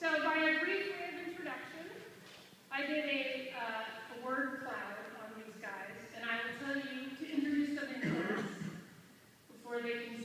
so by a brief way of introduction, I did a, uh, a word cloud on these guys, and I will tell you to introduce them in class before they can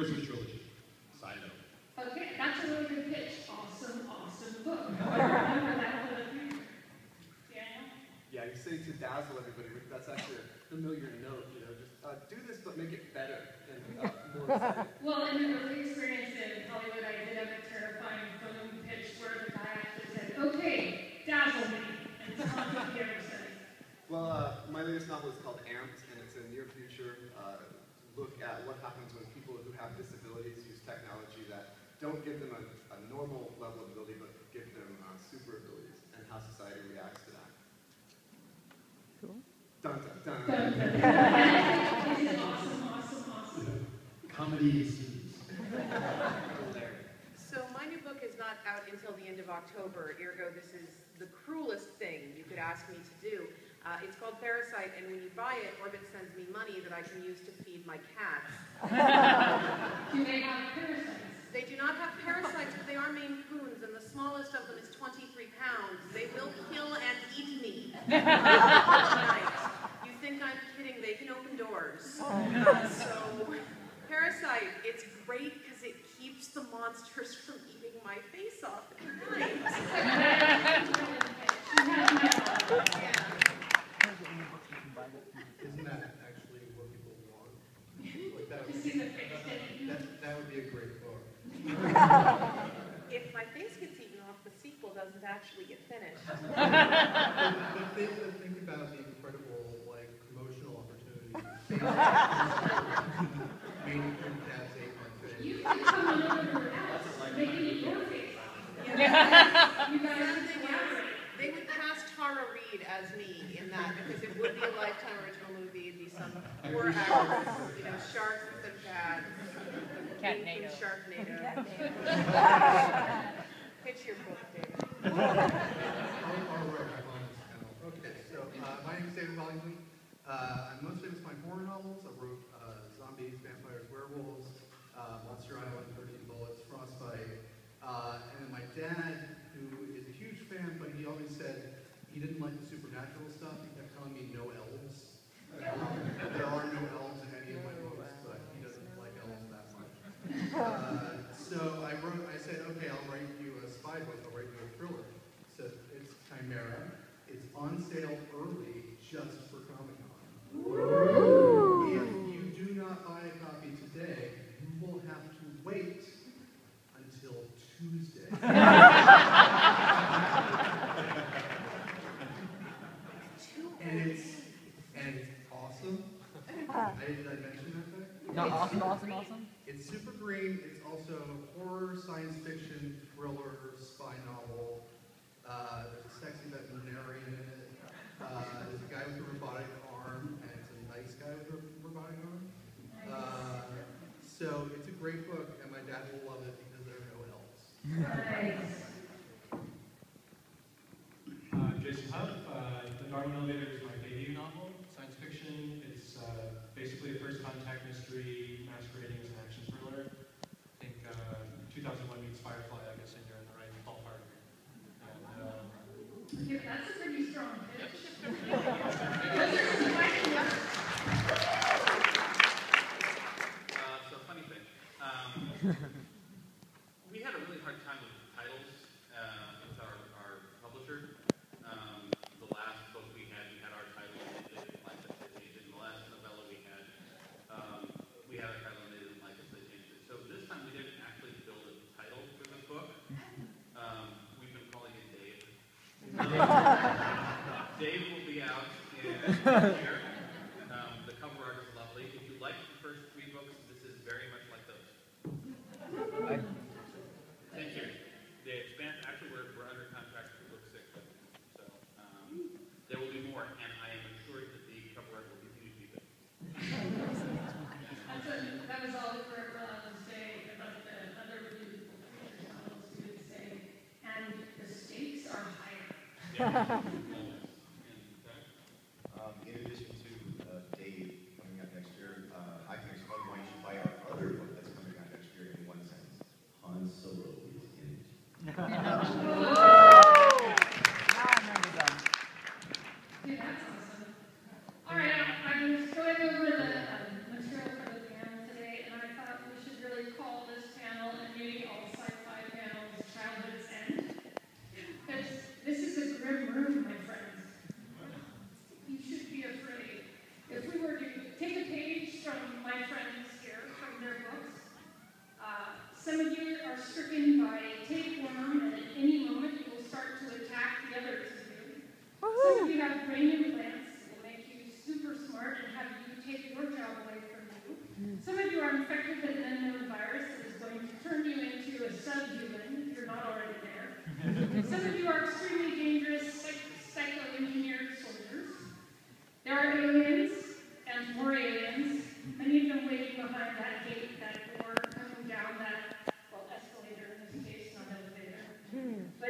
book. First of a trilogy. Side note. Okay, that's a really good pitch. Awesome, awesome book. Remember that for the future. Daniel? Yeah, you say to dazzle everybody, but that's actually a familiar note, you know, just uh, do this but make it better and uh, more exciting. Well, in the early experience in Hollywood, I did have a terrifying film pitch where the guy actually said, okay, dazzle me. And it's not what he ever said. Well, uh, my latest novel is called Amped, and it's a near future uh, look at what happens when people who have disabilities use technology that don't give them a, a normal level of ability, but give them uh, super abilities, and how society reacts to that. Cool. Dun dun dun. Is awesome, awesome, awesome. Comedy scenes. So my new book is not out until the end of October, ergo this is the cruelest thing you could ask me to do. Uh, it's called Parasite, and when you buy it, Orbit sends me money that I can use to feed my cats. Do they have parasites? They do not have parasites, but they are Maine Coons, and the smallest of them is 23 pounds. They will kill and eat me. Tonight. You think I'm kidding? They can open doors. Uh, so, Parasite, it's great because it keeps the monsters from eating my face off at night. Yeah. Isn't that actually what people want? Like that To would, see the face. that, that would be a great book. If my face gets eaten off, the sequel doesn't actually get finished. But, but think, but think about the incredible, like, promotional opportunities. Maine Coon cats ate my face. You could come in over house, making it your face. You guys collaborate. They would cast Tara Reid as me in that because it would be a lifetime original movie. It'd be some four hours, you know, sharks and cats. Catnado. Sharknado. Pitch your book, David. All right, I'm on this panel. Okay, so, uh, my name is David Wellington. Uh, I'm most famous for my horror novels. I wrote, uh, Zombies, Vampires, Werewolves, uh, Monster Island, 13 Bullets, Frostbite. Uh, and then my dad, who is a huge fan, but he always said he didn't like the supernatural stuff. He kept telling me no elves. There are no elves in any of my books, but he doesn't like elves that much. Uh, so I wrote, I said, okay, I'll write you a spy book, I'll write you a thriller. So it's Chimera. It's on sale early just for Comic Con. If you do not buy a copy today, you will have to wait until Tuesday. And it's, and it's awesome. did I mention that thing? No, awesome, awesome, awesome. It's super green. It's also horror, science fiction, thriller, spy novel. Uh, there's a sexy veterinarian in it. Uh, there's a guy with a robotic arm, and it's a nice guy with a robotic arm. Uh, so it's a great book, and my dad will love it because there are no elves. Nice. Uh, Jason Hough, uh, The Darwin Elevator is my debut novel, science fiction. It's uh, basically a first contact mystery masquerading as an action thriller. I think uh, 2001 meets Firefly, I guess, and you're in the right ballpark. And, uh, Yeah, that's a pretty strong pitch. Those are some fighting words. Uh, so funny thing, um, we had a really hard time with titles, uh, with our, our publisher. Um, the last book we had, we had our title, and they didn't like us, they changed it. And the last novella we had, um, we had our title, and they didn't like us, they changed it. So this time we didn't actually build a title for this book. Um, we've been calling it Dave. Dave will be out in here. Um, the cover art is lovely. If you like the first three books, this is very much like those. Thank you. They expand, actually, we're, we're under contract for book six, so, um, there will be more, and I am assured that the cover art will continue to be good. That's That was all that we're allowed to say about the other review novels we would say, and the stakes are higher. Always. And, uh, Um, in addition to uh, Dave coming out next year, uh, I can explain why you should buy our other book that's coming out next year in one sentence. Han Solo is in it. Now I'm ready to go. Dude, that's awesome. All right, I I was going over the um, material for the panel today, and I thought we should really call this panel, and maybe all sci-fi panels, Childhood's End. Because this is a grim room, my friends. You should be afraid. If we were to take a page from my friends here, from their books, uh, some of you are stricken by tapeworm, and at any moment you will start to attack the others of you. Some of you have brain implants that will make you super smart and have you take your job away from you. Some of you are infected with an unknown virus that is going to turn you into a subhuman if you're not already there. Some of you are extremely dangerous psych- psycho-engineered soldiers. There are aliens and more aliens, many of them waiting behind that gate, that door, coming down that, well, escalator in this case, not elevator.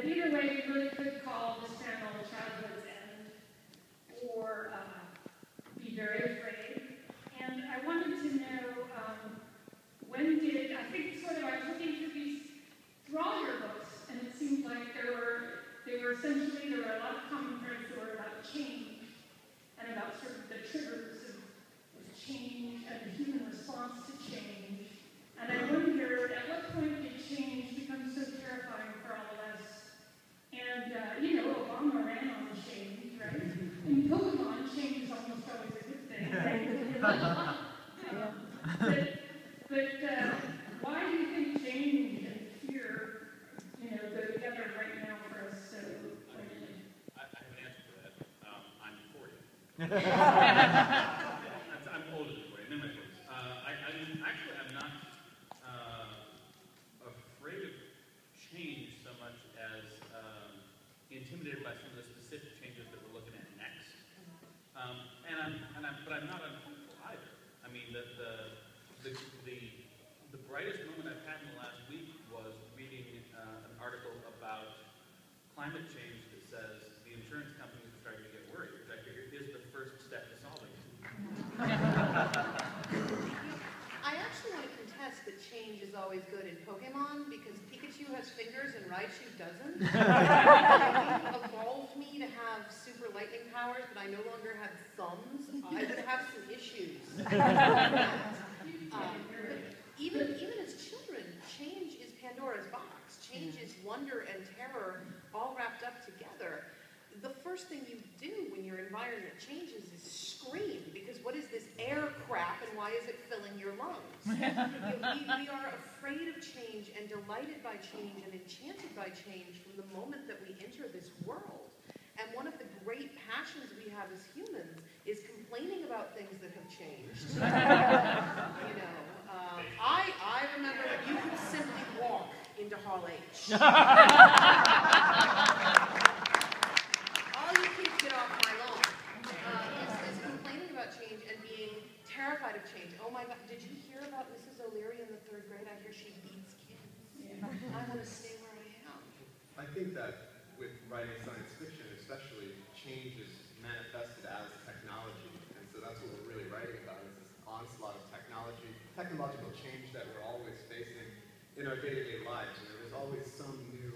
But either way, we really could call this panel Childhood's End or uh, Be Very Afraid. And I wanted to know um, when did, I think sort of I was looking through these, through all your books, and it seemed like there were, they were essentially, there were a lot of common threads that were about change and about sort of the triggers of, of change and the human response to change. And I wondered, at what point did change become so terrifying for all of us? And, uh, you know, Obama ran on change, right? In Pokemon, change is almost always a good thing, right? Um, But, but uh, why do you think change and fear, you know, go together right now for us so clearly? I, I have an answer for that. Um, I'm 40. That's, I'm older than 40, I'm in my 40s. Uh, I, I mean, actually, I'm not uh, afraid of change so much as um, intimidated by some of the specific changes that we're looking at next. Um, and I'm, and I'm, but I'm not unhopeful either. I mean, the, the, the, the, the brightest moment I've had in the last week was reading uh, an article about climate change that says the insurance companies are starting to get worried, which I figure is the first step to solving it. I actually want to contest that change is always good in Pokemon because Pikachu has fingers and Raichu doesn't. You evolved me to have super lightning powers, but I no longer had thumbs, I would have some issues. Um, even, even as children, change is Pandora's box. Change is wonder and terror all wrapped up together. The first thing you do when your environment changes is scream because what is this air crap and why is it filling your lungs? We, we are afraid of change and delighted by change and enchanted by change from the moment that we enter this world. And one of the great passions we have as humans is complaining about things that have changed. You know, uh, I, I remember you could simply walk into Hall H. All you kids get off my lawn, uh, is, is complaining about change and being terrified of change. Oh my God, did you hear about Mrs. O'Leary in the third grade? I hear she beats kids. I want to stay where I am. I think that with writing science fiction, especially, change is manifested as technology, and so that's what we're really writing about, is this onslaught of technology, technological change that we're always facing in our day-to-day lives. And there's always some new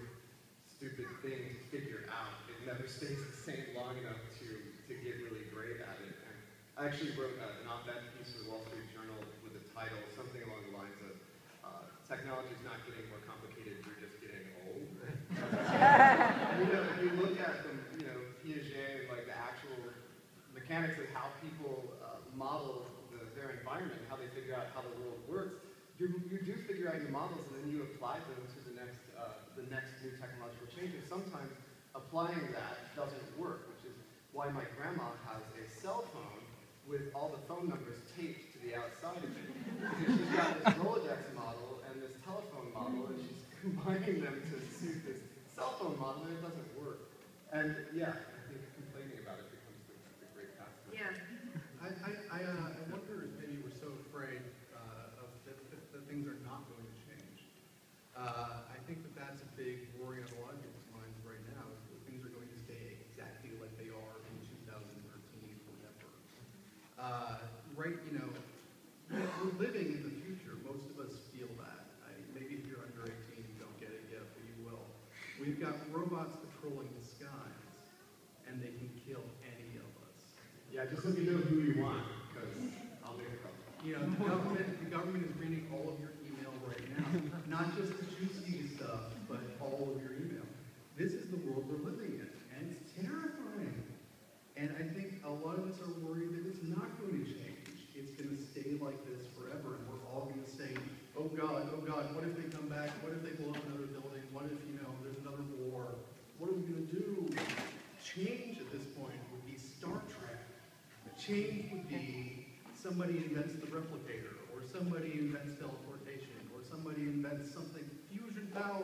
stupid thing to figure out. It never stays the same long enough to, to get really great at it. And I actually wrote an op-ed piece for the Wall Street Journal with the title, something along the lines of, uh, technology is not getting more complicated, you're just getting old. You know, if you look at the, you know, Piaget, like the actual mechanics of how people uh, model the, their environment, how they figure out how the world works, you, you do figure out your models and then you apply them to the next, uh, the next new technological changes. Sometimes applying that doesn't work, which is why my grandma has a cell phone with all the phone numbers taped to the outside of it. Because she's got this Rolodex model and this telephone model, and she's combining them to suit this cell phone model, and it doesn't work. And yeah, I think complaining about it becomes the, the great pastime. Yeah. I, I, I, uh, I wonder if maybe we're so afraid uh, of that, that, that things are not going to change. Uh, I think that that's a big worry on a lot of people's minds right now, is that things are going to stay exactly like they are in 2013 forever. Uh, right, you know, we're living in the future. Most of us feel that. I, maybe if you're under 18, you don't get it yet, but you will. We've got robots patrolling the skies, and they can kill any of us. Yeah, just let me know who you want, because I'll make a. You know, the government, the government is reading all of your email right now, not just the juicy stuff, but all of your email. This is the world we're living in, and it's terrifying. And I think a lot of us are worried that it's not going to change. It's going to stay like this forever, and we're all going to say, oh God, oh God, what if they come back? What if they blow up another building? What if, you know, there's another war? What are we going to do? Change at this point would be Star Trek. Change would be somebody invents the replicator, or somebody invents teleportation, or somebody invents something, fusion power,